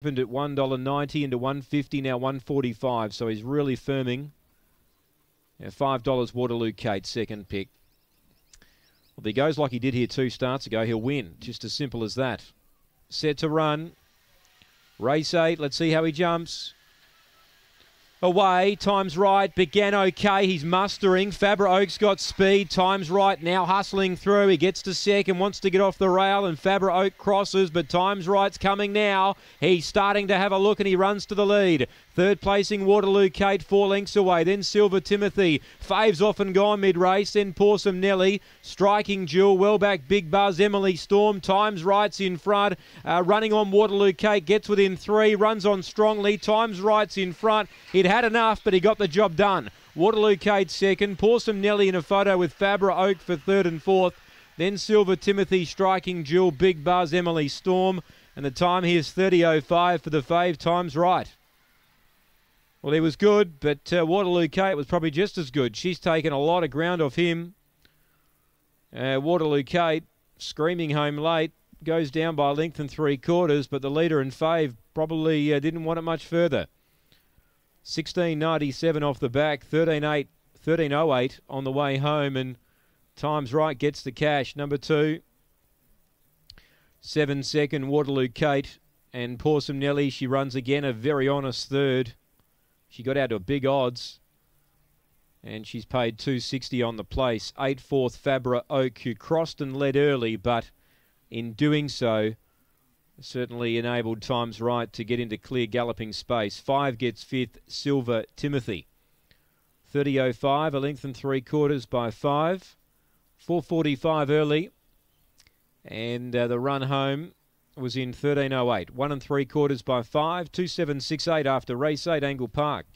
opened at $1.90 into 150 now 145 so he's really firming. Yeah, $5 Waterloo Kate, second pick. Well, if he goes like he did here two starts ago, he'll win. Just as simple as that. Set to run. Race eight. Let's see how he jumps. Away, time's right, began okay, he's mustering. Fabra Oak's got speed, time's right, now hustling through. He gets to second, wants to get off the rail, and Fabra Oak crosses, but time's right's coming now. He's starting to have a look and he runs to the lead. Third placing Waterloo Kate, four lengths away. Then Silver Timothy. Faves off and gone mid race. Then Pawsome Nelly. Striking Jewel. Well back Big Buzz. Emily Storm. Times Rights in front. Uh, running on Waterloo Kate. Gets within three. Runs on strongly. Times Rights in front. He'd had enough, but he got the job done. Waterloo Kate second. Pawsome Nelly in a photo with Fabra Oak for third and fourth. Then Silver Timothy striking Jewel. Big Buzz. Emily Storm. And the time here is 30.05 for the fave. Times right. Well, he was good, but uh, Waterloo Kate was probably just as good. She's taken a lot of ground off him. Uh, Waterloo Kate, screaming home late, goes down by length and three quarters, but the leader in fave probably uh, didn't want it much further. 16.97 off the back, 13.8, 13.08 on the way home, and Times Right gets the cash. Number two, seven second Waterloo Kate, and Pawsome Nelly, she runs again, a very honest third. She got out to big odds. And she's paid 260 on the place. Eight fourth Fabra Oak, who crossed and led early, but in doing so, certainly enabled Times Right to get into clear galloping space. Five gets fifth, Silver Timothy. 30.05, a length and three quarters by five. 4.45 early. And uh, the run home was in 13.08. One and three quarters by five. 2768 after race eight, Angle Park.